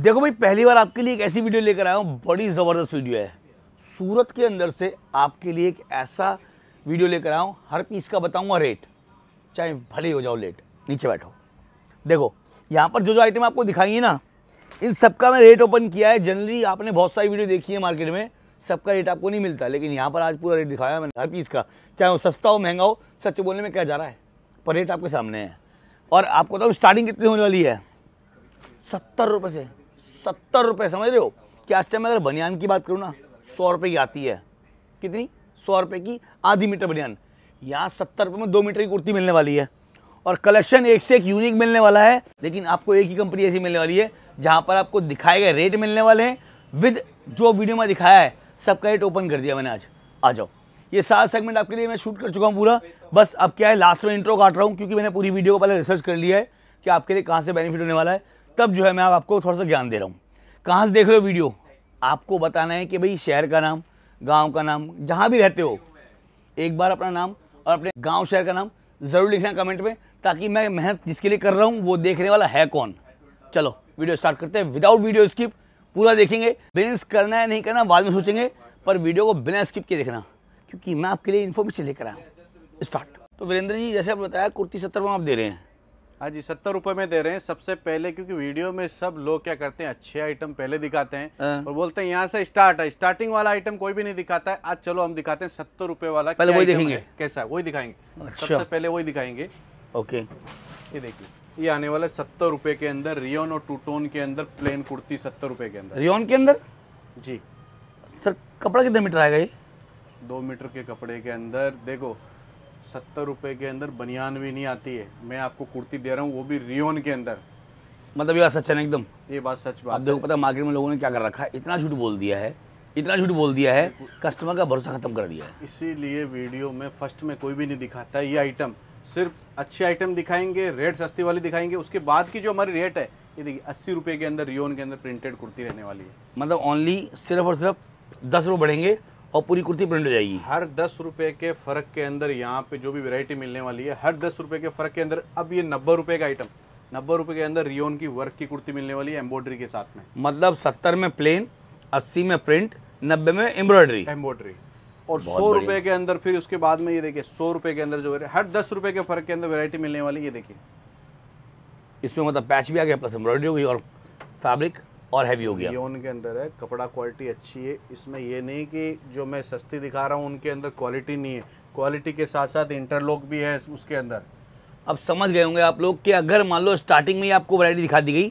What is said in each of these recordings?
देखो भाई, पहली बार आपके लिए एक ऐसी वीडियो लेकर आया हूँ, बड़ी ज़बरदस्त वीडियो है। सूरत के अंदर से आपके लिए एक ऐसा वीडियो लेकर आया हूँ, हर पीस का बताऊँगा रेट चाहे भले ही जाओ लेट नीचे बैठो। देखो, यहाँ पर जो जो आइटम आपको दिखाई है ना, इन सबका मैं रेट ओपन किया है। जनरली आपने बहुत सारी वीडियो देखी है मार्केट में, सबका रेट आपको नहीं मिलता, लेकिन यहाँ पर आज पूरा रेट दिखाया मैंने हर पीस का। चाहे वो सस्ता हो, महँगा हो, सच बोलने में क्या जा रहा है? पर रेट आपके सामने है। और आपको तो स्टार्टिंग कितनी होने वाली है? सत्तर रुपये से। सत्तर रुपये समझ रहे हो? कि आज टाइम अगर बनियान की बात करूँ ना, सौ रुपये की आती है। कितनी? सौ रुपये की आधी मीटर बनियान। यहाँ सत्तर रुपये में दो मीटर की कुर्ती मिलने वाली है। और कलेक्शन एक से एक यूनिक मिलने वाला है, लेकिन आपको एक ही कंपनी ऐसी मिलने वाली है, जहाँ पर आपको दिखाए गए रेट मिलने वाले हैं। विद जो वीडियो में दिखाया है, सबका रेट ओपन कर दिया मैंने आज। आ जाओ। ये सारा सेगमेंट आपके लिए मैं शूट कर चुका हूँ पूरा। बस अब क्या है लास्ट में इंट्रो काट रहा हूँ, क्योंकि मैंने पूरी वीडियो को पहले रिसर्च कर लिया है कि आपके लिए कहाँ से बेनिफिट होने वाला है। तब जो है मैं आपको थोड़ा सा ज्ञान दे रहा हूँ। कहाँ से देख रहे हो वीडियो? आपको बताना है कि भाई शहर का नाम, गाँव का नाम, जहाँ भी रहते हो, एक बार अपना नाम और अपने गाँव, शहर का नाम ज़रूर लिखना कमेंट में, ताकि मैं मेहनत जिसके लिए कर रहा हूँ, वो देखने वाला है कौन। चलो, वीडियो स्टार्ट करते हैं। विदाउट वीडियो स्किप पूरा देखेंगे। बिज़नेस करना है, नहीं करना, बाद में सोचेंगे, पर वीडियो को बिना स्किप के देखना, क्योंकि मैं आपके लिए इन्फॉर्मेशन लेकर आया हूँ। स्टार्ट तो वीरेंद्र जी, जैसे आप बताया, कुर्ती सत्तर में आप दे रहे हैं। हाँ जी सत्तर रुपए में दे रहे हैं सबसे पहले क्योंकि वीडियो में सब लोग क्या करते हैं अच्छे आइटम पहले दिखाते हैं हाँ। और बोलते हैं यहाँ से स्टार्ट है स्टार्टिंग वाला आइटम कोई भी नहीं दिखाता है। आज चलो हम दिखाते हैं सत्तर रुपए वाला पहले वही देखेंगे? कैसा वही दिखाएँगे। अच्छा। सबसे पहले वही दिखाएँगे। ओके। ये देखिए ये आने वाला है सत्तर रुपए के अंदर रियोन और टूटोन के अंदर प्लेन कुर्ती सत्तर रुपए के अंदर। रियोन के अंदर? जी। सर कपड़ा कितने मीटर आएगा ये? दो मीटर के कपड़े के अंदर देखो सत्तर रुपए के अंदर बनियान भी नहीं आती है। मैं आपको कुर्ती दे रहा हूँ वो भी रियोन के अंदर। मतलब ये बात सच है ना एकदम? ये बात सच आप बात देखो पता मार्केट में लोगों ने क्या कर रखा है? इतना झूठ बोल दिया है इतना झूठ बोल दिया है कस्टमर का भरोसा खत्म कर दिया है। इसीलिए वीडियो में फ़र्स्ट में कोई भी नहीं दिखाता है ये आइटम सिर्फ़ अच्छे आइटम दिखाएँगे रेट सस्ती वाली दिखाएँगे उसके बाद की जो हमारी रेट है ये देखिए अस्सी रुपये के अंदर रियोन के अंदर प्रिंटेड कुर्ती रहने वाली है। मतलब ओनली सिर्फ़ और सिर्फ़ दस रुपये बढ़ेंगे और पूरी कुर्ती प्रिंट हो जाएगी। हर दस रुपये के फ़र्क के अंदर यहाँ पे जो भी वैरायटी मिलने वाली है हर दस रुपये के फ़र्क के अंदर अब ये नब्बे रुपये का आइटम नब्बे रुपये के अंदर रियोन की वर्क की कुर्ती मिलने वाली है एम्ब्रॉयडरी के साथ में। मतलब सत्तर में प्लेन अस्सी में प्रिंट नब्बे में एम्ब्रॉयडरी एम्ब्रॉयडरी और सौ। रुपये के अंदर फिर उसके बाद में ये देखिए सौ रुपये के अंदर जो है हर दस रुपये के फ़र्क के अंदर वैरायटी मिलने वाली ये देखिए। इसमें मतलब पैच भी आ गया प्लस एम्ब्रॉयडरी हो गई और फैब्रिक और हैवी हो गया। रियोन के अंदर है कपड़ा क्वालिटी अच्छी है। इसमें ये नहीं कि जो मैं सस्ती दिखा रहा हूँ उनके अंदर क्वालिटी नहीं है। क्वालिटी के साथ साथ इंटरलॉक भी है उसके अंदर। अब समझ गए होंगे आप लोग कि अगर मान लो स्टार्टिंग में ही आपको वैरायटी दिखा दी गई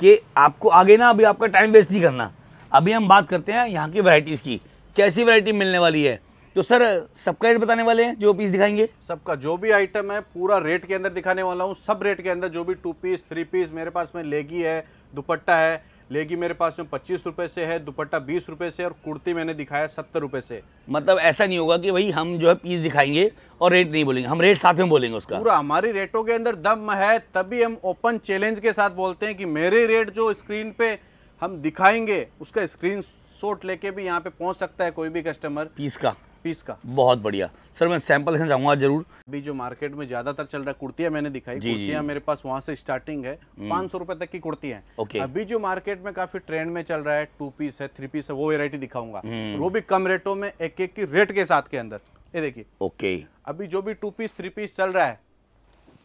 कि आपको आगे ना अभी आपका टाइम वेस्ट नहीं करना। अभी हम बात करते हैं यहाँ की वैरायटीज़ की। कैसी वैरायटी मिलने वाली है? तो सर सबका रेट बताने वाले हैं जो पीस दिखाएँगे। सबका जो भी आइटम है पूरा रेट के अंदर दिखाने वाला हूँ। सब रेट के अंदर जो भी टू पीस थ्री पीस मेरे पास में लेगी है दुपट्टा है। लेगी मेरे पास में पच्चीस रुपए से है दुपट्टा बीस रुपए से और कुर्ती मैंने दिखाया सत्तर रुपए से। मतलब ऐसा नहीं होगा कि भाई हम जो है पीस दिखाएँगे और रेट नहीं बोलेंगे। हम रेट साथ में बोलेंगे उसका। पूरा हमारी रेटों के अंदर दम है तभी हम ओपन चैलेंज के साथ बोलते हैं कि मेरे रेट जो स्क्रीन पे हम दिखाएँगे उसका स्क्रीन शॉट लेके भी यहाँ पे पहुँच सकता है कोई भी कस्टमर पीस का। पीस का। बहुत बढ़िया। सर मैं सैंपल देखना चाहूँगा ज़रूर। अभी जो मार्केट में ज़्यादातर चल रहा है कुर्तियाँ मैंने दिखाई। कुर्तियाँ मेरे पास वहाँ से स्टार्टिंग है। पाँच सौ रुपए तक की कुर्ती है। अभी जो मार्केट में काफ़ी ट्रेंड में चल रहा है टू पीस है थ्री पीस है वो वेरायटी दिखाऊँगा। हम्म। वो भी कम रेटों में एक एक की रेट के साथ के अंदर। ये देखिए। ओके। अभी जो भी टू पीस थ्री पीस चल रहा है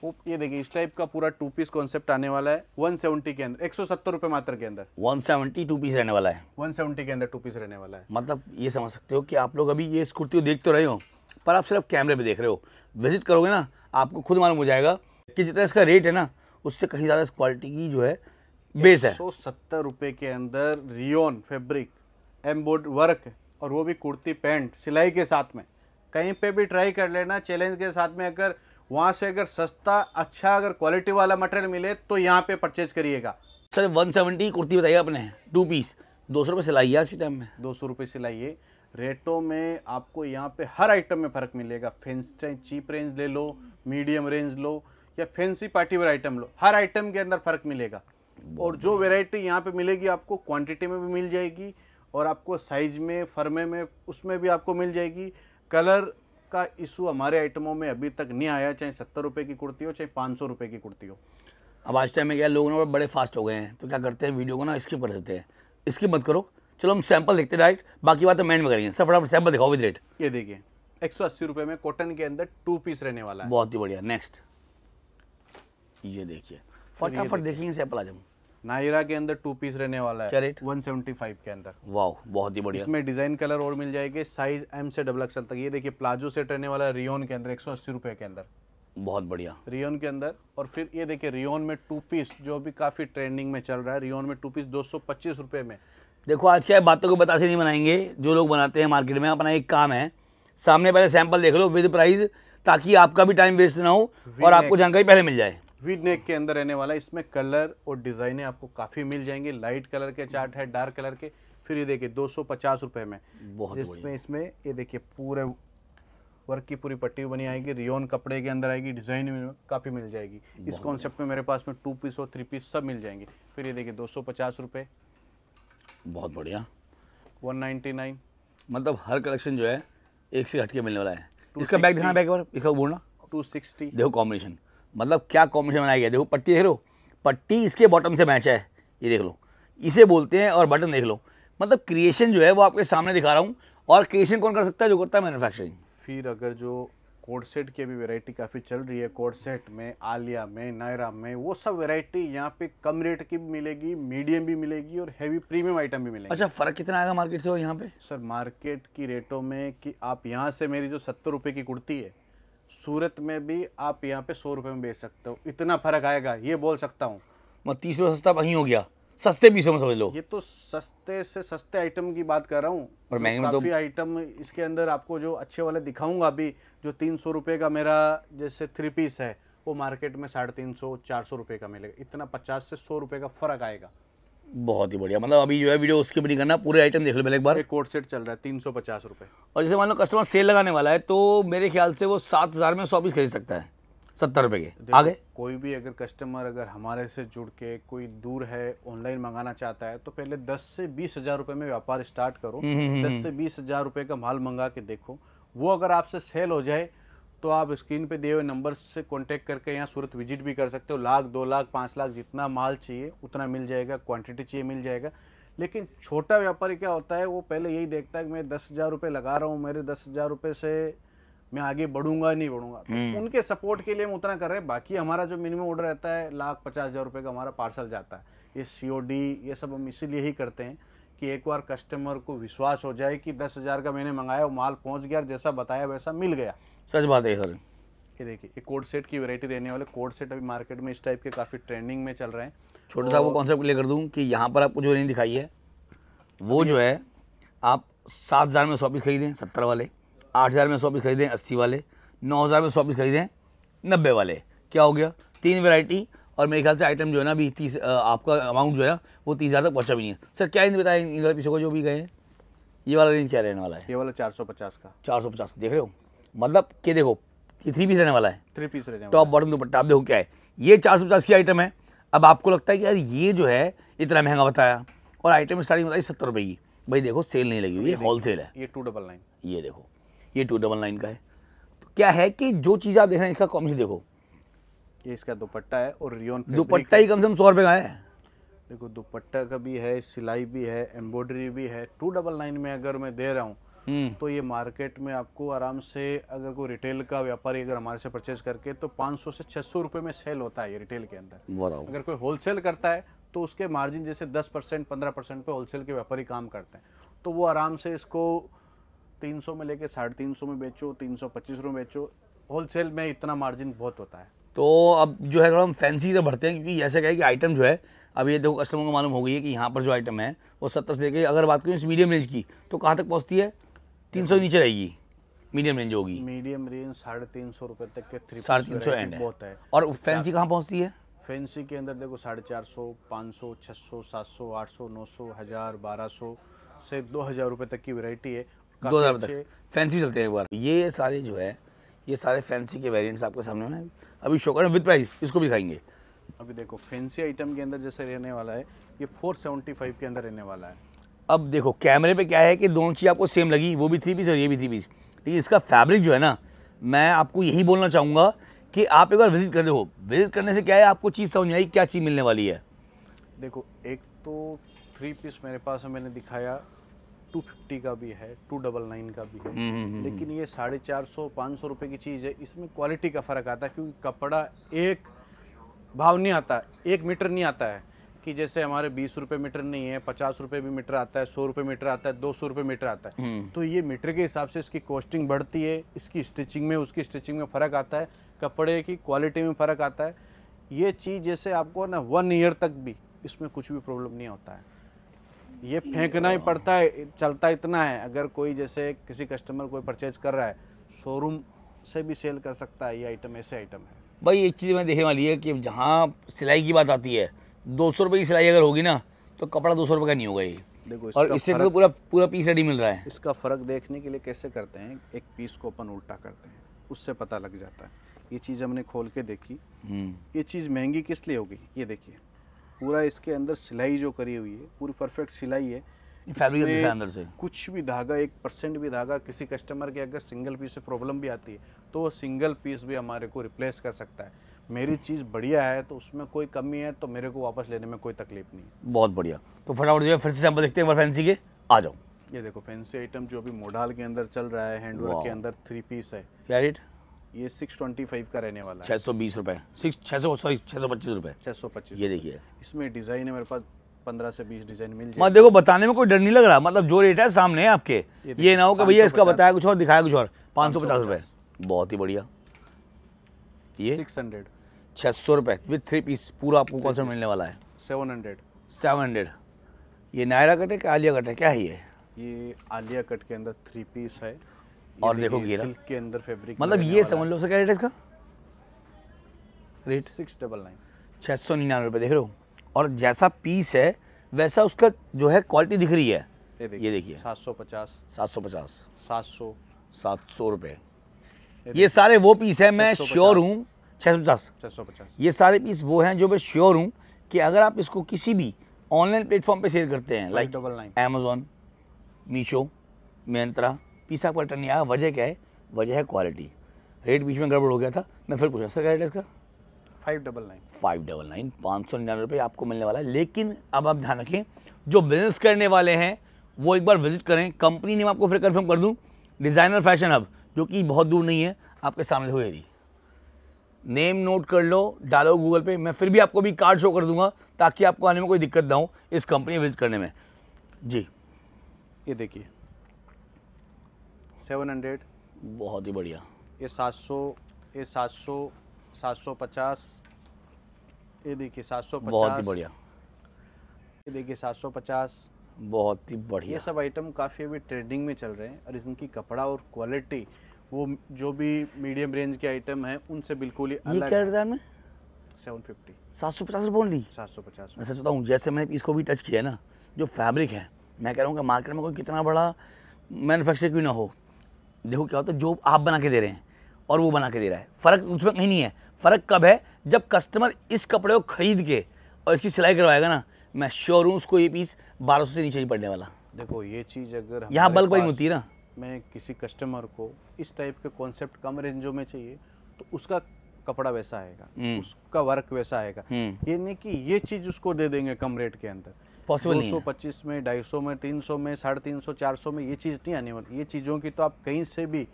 ये देखिए इस टाइप का पूरा टू पीस कॉन्सेप्ट आने वाला है 170 के अंदर एक सौ सत्तर रुपए मात्र के अंदर। 172 पीस रहने वाला है। 170 के अंदर टू पीस रहने वाला है। मतलब ये समझ सकते हो कि आप लोग अभी ये कुर्ती को देख तो रहे हो पर आप सिर्फ़ कैमरे पे देख रहे हो। विज़िट करोगे ना आपको खुद मालूम हो जाएगा कि जितना इसका रेट है ना उससे कहीं ज़्यादा इस क्वालिटी की जो है बेस है। सौ सत्तर रुपए के अंदर रियोन फेब्रिक एम्बोड वर्क और वो भी कुर्ती पैंट सिलाई के साथ में। कहीं पे भी ट्राई कर लेना चैलेंज के साथ में अगर वहाँ से अगर सस्ता अच्छा अगर क्वालिटी वाला मटेरियल मिले तो यहाँ पे परचेज करिएगा। सर 170 कुर्ती बताइए आपने टू पीस दो सौ रुपये सिलाई है आज के टाइम में। दो सौ रुपये सिलाई है रेटों में आपको यहाँ पे हर आइटम में फ़र्क मिलेगा। फैंस चाहे चीप रेंज ले लो मीडियम रेंज लो या फैंसी पार्टी वेयर आइटम लो। हर आइटम के अंदर फ़र्क मिलेगा। और जो वेराइटी यहाँ पे मिलेगी आपको क्वांटिटी में भी मिल जाएगी और आपको साइज़ में फर्मे में उसमें भी आपको मिल जाएगी। कलर का इशू हमारे आइटमों में अभी तक नहीं आया चाहे सत्तर रुपये की कुर्ती हो चाहे पाँच सौ रुपये की कुर्ती हो। अब आज टाइम में क्या लोग ना बड़े फास्ट हो गए हैं तो क्या करते हैं वीडियो को ना स्किप कर देते हैं। स्किप मत करो। चलो हम सैंपल देखते हैं डायरेक्ट बाकी बात मैंड में करेंगे। सब फटाफट सैंपल दिखाओ विद रेट ये देखिए एक सौ अस्सी में कॉटन के अंदर टू पीस रहने वाला है। बहुत ही बढ़िया। नेक्स्ट ये देखिए। फटाफट देखेंगे सैंपल आज हम। नायरा के अंदर टू पीस रहने वाला है क्या रेट? 175 के अंदर। वाह बहुत ही बढ़िया। इसमें डिज़ाइन कलर और मिल जाएँगे साइज़ एम से डबल एक्सएल तक। ये देखिए प्लाजो सेट रहने वाला है रियोन के अंदर एक सौ अस्सी रुपए के अंदर। बहुत बढ़िया। रियोन के अंदर और फिर ये देखिए रियोन में टू पीस जो भी काफ़ी ट्रेंडिंग में चल रहा है रियोन में टू पीस दो सौ में। देखो आज क्या है बातों को बता से नहीं बनाएँगे जो लोग बनाते हैं मार्केट में अपना एक काम है सामने पहले सैंपल देख लो विद प्राइस ताकि आपका भी टाइम वेस्ट ना हो और आपको जानकारी पहले मिल जाए। वीड नेक के अंदर रहने वाला है इसमें कलर और डिजाइने आपको काफ़ी मिल जाएँगे। लाइट कलर के चार्ट है डार्क कलर के। फिर ये देखिए दो सौ पचास रुपए में। बहुत जिसमें इसमें ये देखिए पूरे वर्क की पूरी पट्टी बनी आएगी रियोन कपड़े के अंदर आएगी डिज़ाइन में काफ़ी मिल जाएगी। इस कॉन्सेप्ट में मेरे पास में टू पीस और थ्री पीस सब मिल जाएँगे। फिर ये देखिए दो सौ पचास रुपये बहुत बढ़िया। वन नाइन्टी नाइन मतलब हर कलेक्शन जो है एक से हटके मिलने वाला है। इसका बैग दिखाना बैग इसका बोलना। Two sixty. देखो कॉम्बिनेशन मतलब क्या कॉम्बिनेशन बनाया गया? देखो पट्टी देख लो। पट्टी इसके बॉटम से मैच है। ये देख लो। इसे बोलते हैं और बटन देख लो। मतलब क्रिएशन जो है वो आपके सामने दिखा रहा हूँ। और क्रिएशन कौन कर सकता है? जो करता है मैन्युफैक्चरिंग फिर अगर जो कोड सेट की अभी वैरायटी काफ़ी चल रही है कोड सेट में आलिया में नायरा में वो सब वैरायटी यहाँ पे कम रेट की भी मिलेगी मीडियम भी मिलेगी और हैवी प्रीमियम आइटम भी मिलेगी। अच्छा फ़र्क कितना आएगा मार्केट से और यहाँ पे? सर मार्केट की रेटों में कि आप यहाँ से मेरी जो सत्तर रुपये की कुर्ती है सूरत में भी आप यहाँ पे सौ रुपये में बेच सकते हो। इतना फ़र्क आएगा ये बोल सकता हूँ। मतलब तीस रुपये सस्ता वहीं हो गया। सस्ते पीसों में समझ लो। ये तो सस्ते से सस्ते आइटम की बात कर रहा हूँ। महँगे में तो- आइटम इसके अंदर आपको जो अच्छे वाले दिखाऊँगा अभी जो तीन सौ रुपये का मेरा जैसे थ्री पीस है वो मार्केट में साढ़े तीन सौ चार सौ रुपये का मिलेगा। इतना पचास से सौ रुपये का फ़र्क आएगा। बहुत ही बढ़िया। मतलब अभी जो है वीडियो उसके भी नहीं करना पूरे आइटम देख लो पहले एक बार। एक कोट सेट चल रहा है तीन सौ पचास रुपये और जैसे मान लो कस्टमर सेल लगाने वाला है तो मेरे ख्याल से वो सात हज़ार में सौ पीस खरीद सकता है सत्तर रुपये के। आगे? कोई भी अगर कस्टमर अगर हमारे से जुड़ के कोई दूर है ऑनलाइन मंगाना चाहता है तो पहले दस से बीस हज़ार रुपये में व्यापार स्टार्ट करो। दस से बीस हज़ार रुपये का माल मंगा के देखो। वो अगर आपसे सेल हो जाए तो आप स्क्रीन पे दिए हुए नंबर से कांटेक्ट करके यहाँ सूरत विज़िट भी कर सकते हो। लाख दो लाख पाँच लाख जितना माल चाहिए उतना मिल जाएगा क्वांटिटी चाहिए मिल जाएगा। लेकिन छोटा व्यापारी क्या होता है वो पहले यही देखता है कि मैं दस हज़ार रुपये लगा रहा हूँ मेरे दस हज़ार रुपये से मैं आगे बढ़ूँगा नहीं बढ़ूँगा। तो उनके सपोर्ट के लिए हम उतना कर रहे हैं। बाकी हमारा जो मिनिमम ऑर्डर रहता है लाख पचास हज़ार रुपये का हमारा पार्सल जाता है। ये सी ये सब हम इसीलिए ही करते हैं कि एक बार कस्टमर को विश्वास हो जाए कि दस हज़ार का मैंने मंगाया वो माल पहुँच गया और जैसा बताया वैसा मिल गया। सच बात है सर। ये देखिए ये कोड सेट की वैरायटी रहने वाले कोड सेट अभी मार्केट में इस टाइप के काफ़ी ट्रेंडिंग में चल रहे हैं। छोटा सा वो कॉन्सेप्ट क्लियर कर दूँ कि यहाँ पर आपको जो रेंज दिखाई है वो जो। है आप सात हज़ार में सौ पीस खरीदें सत्तर वाले आठ हज़ार में सौ पीस खरीदें अस्सी वाले नौ हज़ार में सौ पीस खरीदें नब्बे वाले। क्या हो गया? तीन वैरायटी और मेरे ख्याल से आइटम जो है ना अभी तीस आपका अमाउंट जो है वो तीस हज़ार तक पहुँचा भी नहीं है। सर क्या रेंज बताया इन वाले पीछे को जो भी गए ये वाला रेंज क्या रहने वाला है? ये वाला चार सौ पचास का। चार सौ पचास देख रहे हो? मतलब कि देखो ये थ्री पीस रहने वाला है। थ्री पीस रहने टॉप बॉटम दुपट्टा आप देखो क्या है। ये चार सौ पचास की आइटम है। अब आपको लगता है कि यार ये जो है इतना महँगा बताया। और आइटम स्टार्टिंग बताई सत्तर रुपये की। भाई देखो सेल नहीं लगी हुई है होल सेल है। ये टू डबल नाइन ये देखो ये टू डबल नाइन का है। तो क्या है कि जो चीज़ आप देख रहे हैं इसका कॉम्बिनेशन देखो। ये इसका दुपट्टा है और रियोन दुपट्टा ही कम से कम सौ रुपये का है। देखो दुपट्टा का भी है सिलाई भी है एम्ब्रॉयडरी भी है। टू डबल नाइन में अगर मैं दे रहा हूँ तो ये मार्केट में आपको आराम से अगर कोई रिटेल का व्यापारी अगर हमारे से परचेज करके तो 500 से 600 रुपए में सेल होता है ये रिटेल के अंदर। अगर कोई होलसेल करता है तो उसके मार्जिन जैसे 10 परसेंट पंद्रह परसेंट पे होलसेल के व्यापारी काम करते हैं। तो वो आराम से इसको 300 में लेके साढ़े तीन में बेचो तीन सौ पच्चीस में बेचो होलसेल में इतना मार्जिन बहुत होता है। तो अब जो है थोड़ा हम फैंसी से भरते हैं क्योंकि ऐसा क्या है कि आइटम जो है अब ये देखो कस्टमर को मालूम हो गई है कि यहाँ पर जो आइटम है वो सत्तर से लेके अगर बात करें इस मीडियम रेंज की तो कहाँ तक पहुँचती है? तीन सौ नीचे रहेगी। मीडियम रेंज होगी। मीडियम रेंज साढ़े तीन सौ रुपये तक के थ्री साढ़े तीन सौ एंड बहुत है। और फैंसी कहाँ पहुँचती है? फैंसी के अंदर देखो साढ़े चार सौ पाँच सौ छः सौ सात सौ आठ सौ नौ सौ हज़ार बारह सौ से दो हज़ार रुपये तक की वैरायटी है। दो हज़ार तक। फैंसी चलते हैं एक बार। ये सारे जो है ये सारे फैंसी के वेरिएंट्स आपके सामने हैं। अभी शो करें विद प्राइस इसको भी दिखाएँगे। अभी देखो फैंसी आइटम के अंदर जैसे रहने वाला है ये 475 के अंदर रहने वाला है। अब देखो कैमरे पे क्या है कि दोनों चीज़ आपको सेम लगी वो भी थ्री पीस और ये भी थ्री पीस लेकिन इसका फैब्रिक जो है ना मैं आपको यही बोलना चाहूँगा कि आप एक बार विज़िट कर हो विज़िट करने से क्या है आपको चीज़ समझ में आई क्या चीज़ मिलने वाली है। देखो एक तो थ्री पीस मेरे पास है मैंने दिखाया टू फिफ्टी का भी है टू डबल नाइन का भी है। हम्म, हम्म, हम्म, लेकिन ये साढ़े चार सौ पाँच सौ रुपये की चीज़ है इसमें क्वालिटी का फ़र्क आता है क्योंकि कपड़ा एक भाव नहीं आता एक मीटर नहीं आता है। कि जैसे हमारे बीस रुपए मीटर नहीं है पचास रुपये भी मीटर आता है सौ रुपये मीटर आता है दो सौ रुपये मीटर आता है। हम्म। तो ये मीटर के हिसाब से इसकी कॉस्टिंग बढ़ती है इसकी स्टिचिंग में उसकी स्टिचिंग में फ़र्क आता है कपड़े की क्वालिटी में फ़र्क आता है। ये चीज़ जैसे आपको ना वन ईयर तक भी इसमें कुछ भी प्रॉब्लम नहीं होता है। ये फेंकना ही पड़ता है चलता इतना है। अगर कोई जैसे किसी कस्टमर कोई परचेज कर रहा है शोरूम से भी सेल कर सकता है ये आइटम ऐसे आइटम है। भाई एक चीज़ मैं देखने वाली है कि जहाँ सिलाई की बात आती है दो सौ रुपये की सिलाई अगर होगी ना तो कपड़ा दो सौ रुपये का नहीं होगा ये। देखो और इससे तो पूरा पूरा पीस रेडी मिल रहा है। इसका फ़र्क देखने के लिए कैसे करते हैं? एक पीस को अपन उल्टा करते हैं उससे पता लग जाता है। ये चीज़ हमने खोल के देखी। हम्म, ये चीज़ महँगी किस लिए होगी? ये देखिए पूरा इसके अंदर सिलाई जो करी हुई है पूरी परफेक्ट सिलाई है। फैब्रिक अंदर से। कुछ भी धागा एक परसेंट भी धागा किसी कस्टमर के अगर सिंगल पीस से प्रॉब्लम भी आती है तो वो सिंगल पीस भी हमारे को रिप्लेस कर सकता है। मेरी चीज़ बढ़िया है तो उसमें कोई कमी है तो मेरे को वापस लेने में कोई तकलीफ़ नहीं बहुत बढ़िया। तो फटाफट जो है फिर से सैंपल देखते हैं फैंसी के। आ जाओ। ये देखो फैंसी आइटम जो भी मोडाल के अंदर चल रहा है हैंडवर्क के अंदर थ्री पीस है। क्या रेट ये सिक्स ट्वेंटी फाइव का रहने वाला है। छः सौ बीस छः सौ सॉरी छः सौ पच्चीस रुपये छः सौ पच्चीस ये देखिए। इसमें डिज़ाइन है मेरे पास पंद्रह से बीस डिज़ाइन मिल जाए देखो बताने में कोई डर नहीं लग रहा। मतलब जो रेट है सामने है आपके। देखिए, ये ना हो कि भैया इसका बताया कुछ और दिखाया कुछ और। पाँच सौ पचास 550 रुपये बहुत ही बढ़िया। ये? सिक्स हंड्रेड छः सौ रुपये विथ थ्री पीस पूरा आपको कौन सा मिलने वाला है? सेवन हंड्रेड सेवन हंड्रेड ये नायरा कट है कि आलिया कट है? क्या है ये? ये आलिया कट के अंदर थ्री पीस है। और देखो घेरा। सिल्क के अंदर फैब्रिक मतलब ये समझ लो उसका क्या रेट है इसका? रेट सिक्स डबल नाइन छः सौ निन्यानवे रुपये देख रहे हो? और जैसा पीस है वैसा उसका जो है क्वालिटी दिख रही है। ये देखिए सात सौ पचास। सात सौ पचास। सात सौ। सात सौ रुपये ये सारे वो पीस है मैं श्योर हूँ। छः सौ पचास। छः सौ पचास। ये सारे पीस वो हैं जो मैं श्योर हूँ कि अगर आप इसको किसी भी ऑनलाइन प्लेटफॉर्म पे शेयर करते हैं like double nine Amazon Meesho Myntra piece आपका रिटर्न नहीं आया। वजह क्या है? वजह है क्वालिटी रेट बीच में गड़बड़ हो गया था। मैं फिर पूछा सर क्या रेट है इसका? Five double nine five double nine पाँच सौ निन्यानवे रुपये आपको मिलने वाला है। लेकिन अब आप ध्यान रखें जो बिज़नेस करने वाले हैं वो एक बार विज़िट करें। कंपनी नेम आपको फिर कन्फर्म कर दूँ। डिज़ाइनर फ़ैशन हब जो कि बहुत दूर नहीं है आपके सामने हुए थी नेम नोट कर लो डालो गूगल पे। मैं फिर भी आपको भी कार्ड शो कर दूँगा ताकि आपको आने में कोई दिक्कत ना हो इस कंपनी विज़िट करने में। जी। ये देखिए। सेवन हंड्रेड बहुत ही बढ़िया। ये सात सौ ये सात सौ सात सौ पचास। ये देखिए सात सौ बहुत ही बढ़िया। ये देखिए सात सौ पचास। बहुत ही बढ़िया। ये सब आइटम काफ़ी अभी ट्रेंडिंग में चल रहे हैं और इनकी कपड़ा और क्वालिटी वो जो भी मीडियम रेंज के आइटम हैं उनसे बिल्कुल ही अलग क्या में? सेवन फिफ्टी सात सौ पचास रुपये ओनली सात सौ पचास। मैं सच बताऊँ जैसे मैंने इसको भी टच किया है ना जो फैब्रिक है मैं कह रहा हूँ कि मार्केट में कोई कितना बड़ा मैन्युफैक्चर क्यों ना हो। देखो क्या होता है जो आप बना के दे रहे हैं और वो बना के दे रहा है। फ़र्क उसमें कहीं नहीं है। फ़र्क कब है? जब कस्टमर इस कपड़े को खरीद के और इसकी सिलाई करवाएगा ना मैं श्योर हूँ उसको ये पीस बारह सौ से नीचे ही पड़ने वाला। देखो ये चीज़ अगर यहाँ बल्क बाइंग होती है ना। मैं किसी कस्टमर को इस टाइप के कॉन्सेप्ट कम रेंजों में चाहिए तो उसका कपड़ा वैसा आएगा हम्म। उसका वर्क वैसा आएगा। हम्म। ये नहीं कि ये चीज़ उसको दे देंगे कम रेट के अंदर। Possible नहीं सौ पच्चीस में ढाई सौ में तीन सौ में साढ़े तीन सौ चार सौ में ये चीज़ नहीं आने वाली। ये चीज़ों की तो आप कहीं से भी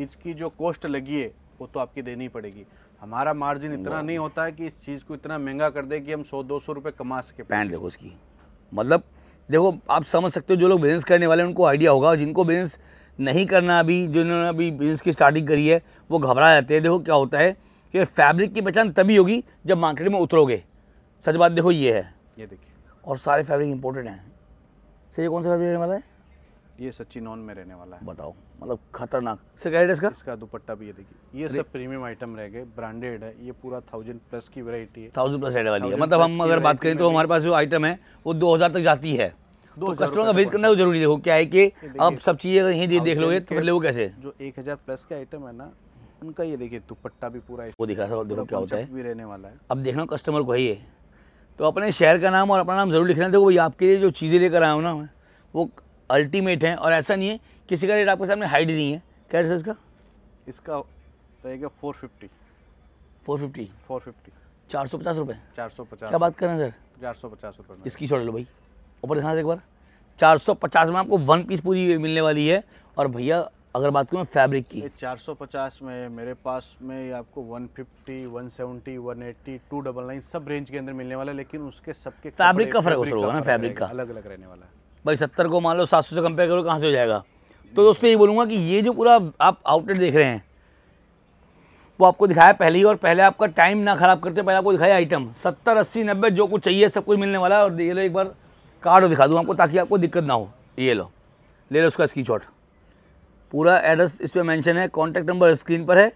इसकी जो कॉस्ट लगी है वो तो आपकी देनी पड़ेगी। हमारा मार्जिन इतना नहीं होता है कि इस चीज़ को इतना महँगा कर दे कि हम सौ दो सौ रुपये कमा सके। पैंट देखो उसकी। मतलब देखो आप समझ सकते हो जो लोग बिज़नेस करने वाले हैं उनको आइडिया होगा जिनको बिज़नेस नहीं करना अभी जिन्होंने अभी बिज़नेस की स्टार्टिंग करी है वो घबरा जाते हैं। देखो क्या होता है कि फैब्रिक की पहचान तभी होगी जब मार्केट में उतरोगे। सच बात देखो ये है। ये देखिए। और सारे फैब्रिक इंपोर्टेड हैं। सर ये कौन सा फैब्रिक रहने वाला है? ये सच्ची नॉन में रहने वाला है। बताओ मतलब खतरनाक। सर क्या रेट इसका? इसका दुपट्टा भी ये देखिए। ये सब प्रीमियम आइटम रह गए ब्रांडेड है। ये पूरा थाउज़ेंड प्लस की वैरायटी है। थाउज़ेंड प्लस वाली है। मतलब हम अगर बात करें तो हमारे पास जो आइटम है वो दो हज़ार तक जाती है। तो कस्टमर का विज़िट करना ज़रूरी देखो क्या है कि आप सब चीज़ें अगर यहीं देख लोगे तो फिर लोगे कैसे? जो एक हज़ार प्लस के आइटम है ना उनका ये देखिए दुपट्टा भी पूरा वो दिख रहा है देखो क्या होता है। भी रहने वाला है। अब देखना कस्टमर को है ये। तो अपने शहर का नाम और अपना नाम ज़रूर लिखना। देखो भाई आपके लिए जो चीज़ें लेकर आया हूँ ना मैं वो अल्टीमेट है। और ऐसा नहीं है किसी का रेट आपके सामने हाइड नहीं है। क्या रेट है इसका? इसका रहेगा four fifty four fifty four fifty चार सौ पचास रुपये चार सौ पचास। क्या बात कर हैं सर? चार सौ पचास रुपये इसकी छोड़ लो भाई। ऊपर दिखा दे एक बार। चार सौ पचास में आपको वन पीस पूरी मिलने वाली है। और भैया अगर बात करूँ फैब्रिक की। ये 450 में मेरे पास में आपको 150, 170, 180, 299 सब रेंज के अंदर मिलने वाला है लेकिन उसके सबके फैब्रिक का फ़र्क होगा ना, फैब्रिक का। अलग अलग रहने वाला है। भाई सत्तर को मान लो सात सौ से कंपेयर करो कहाँ से हो जाएगा? तो दोस्तों ये बोलूँगा कि ये जो पूरा आप आउटलेट देख रहे हैं वो आपको दिखाया पहले ही और पहले आपका टाइम ना खराब करते पहले आपको दिखाया आइटम सत्तर अस्सी नब्बे जो कुछ चाहिए सब कुछ मिलने वाला है। और ये लो एक बार कार्ड दिखा दूँ आपको ताकि आपको दिक्कत ना हो। ये लो। ले लो उसका स्क्रीन पूरा एड्रेस इस पर मैंशन है कॉन्टैक्ट नंबर स्क्रीन पर है।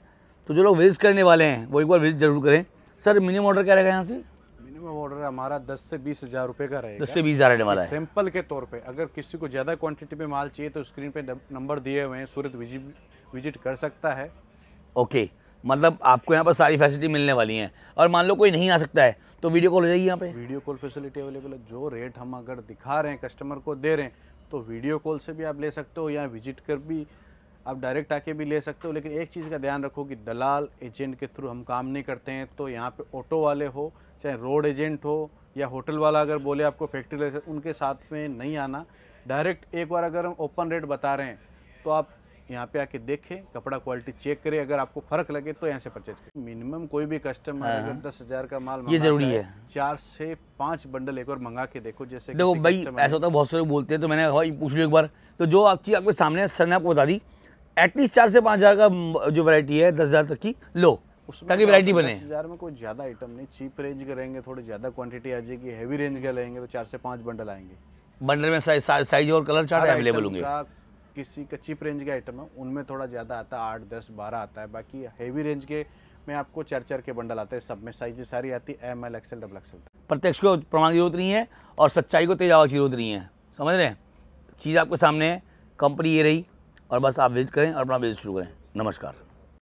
तो जो लोग विज़िट करने वाले हैं वो एक बार विज़िट ज़रूर करें। सर मिनिमम ऑर्डर क्या रहेगा यहाँ से? मिनिमम ऑर्डर हमारा 10 से बीस हज़ार रुपये का रहेगा। दस से बीस हज़ार रहने वाला है। सैंपल के तौर पे अगर किसी को ज़्यादा क्वांटिटी में माल चाहिए तो स्क्रीन पे नंबर दिए हुए हैं। सूरत विज़िट विज़िट कर सकता है। ओके मतलब आपको यहाँ पर सारी फैसिलिटी मिलने वाली हैं। और मान लो कोई नहीं आ सकता है तो वीडियो कॉल हो जाएगी यहाँ पे। वीडियो कॉल फैसिलिटी अवेलेबल है। जो रेट हम अगर दिखा रहे हैं कस्टमर को दे रहे हैं तो वीडियो कॉल से भी आप ले सकते हो या विज़िट कर भी आप डायरेक्ट आके भी ले सकते हो। लेकिन एक चीज़ का ध्यान रखो कि दलाल एजेंट के थ्रू हम काम नहीं करते हैं तो यहाँ पे ऑटो वाले हो, चाहे रोड एजेंट हो या होटल वाला अगर बोले आपको फैक्ट्री ले उनके साथ में नहीं आना। डायरेक्ट एक बार अगर हम ओपन रेट बता रहे हैं तो आप यहाँ पे आके देखें कपड़ा क्वालिटी चेक करें अगर आपको फ़र्क लगे तो यहाँ से परचेज करें। मिनिमम कोई भी कस्टमर अगर दस हज़ार का माल ये ज़रूरी है। चार से पाँच बंडल एक और मंगा के देखो जैसे देखो भाई ऐसा होता है बहुत से लोग बोलते हैं तो मैंने भाई पूछ लियो एक बार। तो जो आप चीज़ आपके सामने सर ने आपको बता दी एटलीस्ट चार से पाँच हज़ार का जो वैरायटी है दस हज़ार तक की लो ताकि वैरायटी बने। हज़ार में कोई ज़्यादा आइटम नहीं चीप रेंज के रहेंगे थोड़ी ज़्यादा क्वांटिटी आ जाएगी हैवी रेंज के रहेंगे तो चार से पाँच बंडल आएँगे। बंडल में साइज़ और कलर चार्ट अवेलेबल होंगे। किसी का चिप रेंज के आइटम है, उनमें थोड़ा ज़्यादा आता है, आठ, दस, बारह आता है, बाकी हैवी रेंज के में आपको चार चार के बंडल आते हैं, सब में साइज़ सारी आती है M L XL double XL प्रत्यक्ष को प्रमाण की ज़रूरत नहीं है और सच्चाई को तेज आवाज़ की ज़रूरत नहीं है। समझ रहे हैं? चीज़ आपके सामने है कंपनी ये रही और बस आप विज़िट करें और अपना बिज़नेस शुरू करें। नमस्कार।